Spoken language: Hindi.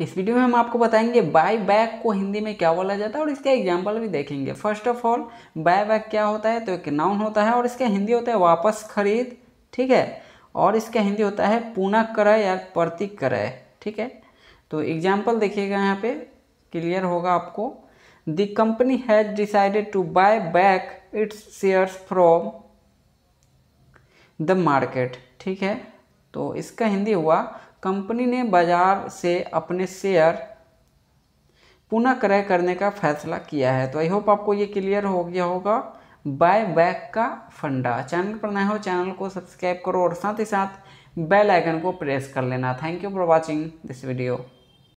इस वीडियो में हम आपको बताएँगे बाय बैक को हिंदी में क्या बोला जाता है और इसका एग्ज़ाम्पल भी देखेंगे। First of all buy back क्या होता है? तो एक नाउन होता है और इसका हिंदी होता है वापस खरीद, ठीक है? और इसका हिंदी होता है पुनः क्रय या प्रति क्रय, ठीक है? तो एग्ज़ाम्पल देखिएगा यहाँ पे क्लियर होगा आपको। The company has decided to buy back its shares from the market ठीक है? तो इसका हिंदी हुआ, कंपनी ने बाज़ार से अपने शेयर पुनः क्रय करने का फैसला किया है। तो आई होप आपको ये क्लियर हो गया होगा। बाय बैक का फंडा। चैनल पर नए हो, चैनल को सब्सक्राइब करो और साथ ही साथ बेल आइकन को प्रेस कर लेना। Thank you for watching this video.